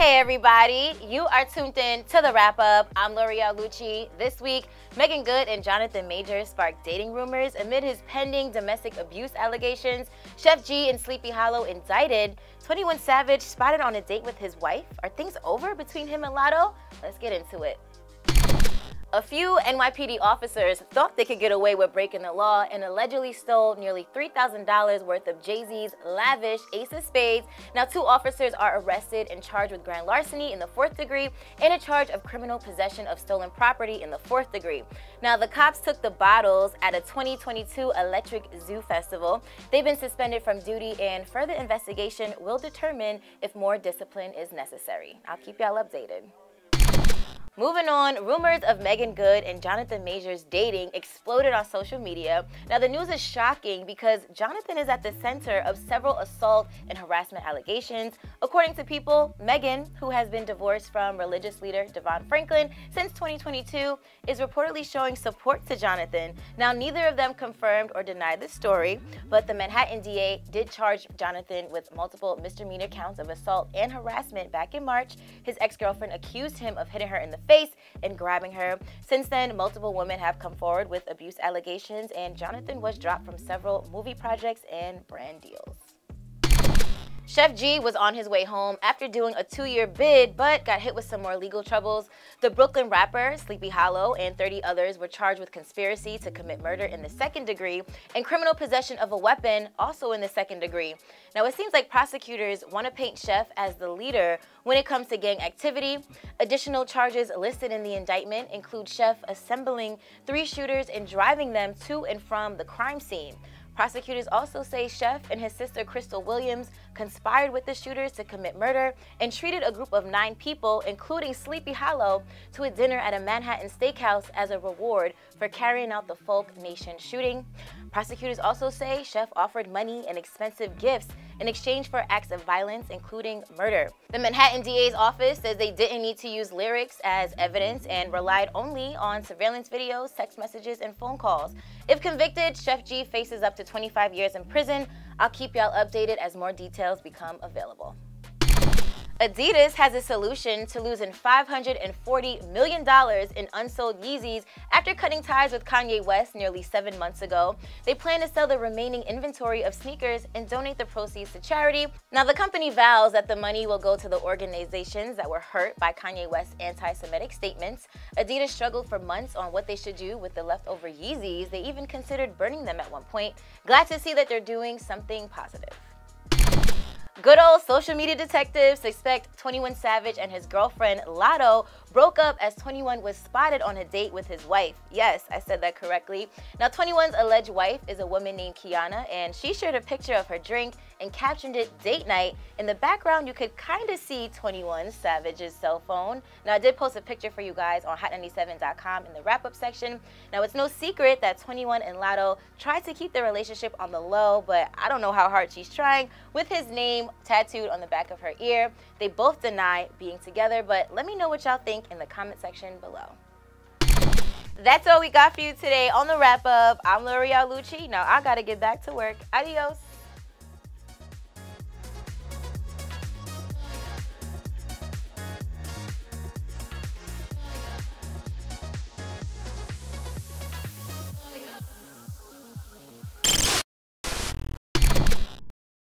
Hey everybody, you are tuned in to the wrap up. I'm Loreal Lucci. This week, Meagan Good and Jonathan Majors sparked dating rumors amid his pending domestic abuse allegations. Sheff G and Sleepy Hallow indicted. 21 Savage spotted on a date with his wife. Are things over between him and Latto? Let's get into it. A few NYPD officers thought they could get away with breaking the law and allegedly stole nearly $3,000 worth of Jay-Z's lavish Ace of Spades. Now, two officers are arrested and charged with grand larceny in the fourth degree and a charge of criminal possession of stolen property in the fourth degree. Now, the cops took the bottles at a 2022 Electric Zoo Festival. They've been suspended from duty and further investigation will determine if more discipline is necessary. I'll keep y'all updated. Moving on, rumors of Meagan Good and Jonathan Majors dating exploded on social media. Now, the news is shocking because Jonathan is at the center of several assault and harassment allegations. According to People, Meagan, who has been divorced from religious leader DeVon Franklin since 2022, is reportedly showing support to Jonathan. Now, neither of them confirmed or denied the story, but the Manhattan DA did charge Jonathan with multiple misdemeanor counts of assault and harassment back in March. His ex girlfriend accused him of hitting her in the face and grabbing her. Since then, multiple women have come forward with abuse allegations, and Jonathan was dropped from several movie projects and brand deals. Sheff G was on his way home after doing a two-year bid, but got hit with some more legal troubles. The Brooklyn rapper, Sleepy Hallow, and 30 others were charged with conspiracy to commit murder in the second degree and criminal possession of a weapon, also in the second degree. Now, it seems like prosecutors want to paint Sheff as the leader when it comes to gang activity. Additional charges listed in the indictment include Sheff assembling three shooters and driving them to and from the crime scene. Prosecutors also say Sheff and his sister Crystal Williams conspired with the shooters to commit murder and treated a group of nine people, including Sleepy Hallow, to a dinner at a Manhattan steakhouse as a reward for carrying out the Folk Nation shooting. Prosecutors also say Sheff offered money and expensive gifts in exchange for acts of violence, including murder. The Manhattan DA's office says they didn't need to use lyrics as evidence and relied only on surveillance videos, text messages, and phone calls. If convicted, Sheff G faces up to 25 years in prison. I'll keep y'all updated as more details become available. Adidas has a solution to losing $540 million in unsold Yeezys after cutting ties with Kanye West nearly seven months ago. They plan to sell the remaining inventory of sneakers and donate the proceeds to charity. Now, the company vows that the money will go to the organizations that were hurt by Kanye West's anti Semitic statements. Adidas struggled for months on what they should do with the leftover Yeezys. They even considered burning them at one point. Glad to see that they're doing something positive. Good old social media detectives suspect 21 Savage and his girlfriend Latto broke up as 21 was spotted on a date with his wife. Yes, I said that correctly. Now 21's alleged wife is a woman named Kiana and she shared a picture of her drink and captioned it date night. In the background, you could kind of see 21 Savage's cell phone. Now I did post a picture for you guys on hot97.com in the wrap up section. Now it's no secret that 21 and Latto tried to keep their relationship on the low, but I don't know how hard she's trying with his name tattooed on the back of her ear. They both deny being together, but let me know what y'all think in the comment section below. That's all we got for you today on the wrap up. I'm Loreal Lucci. Now I gotta get back to work. Adios.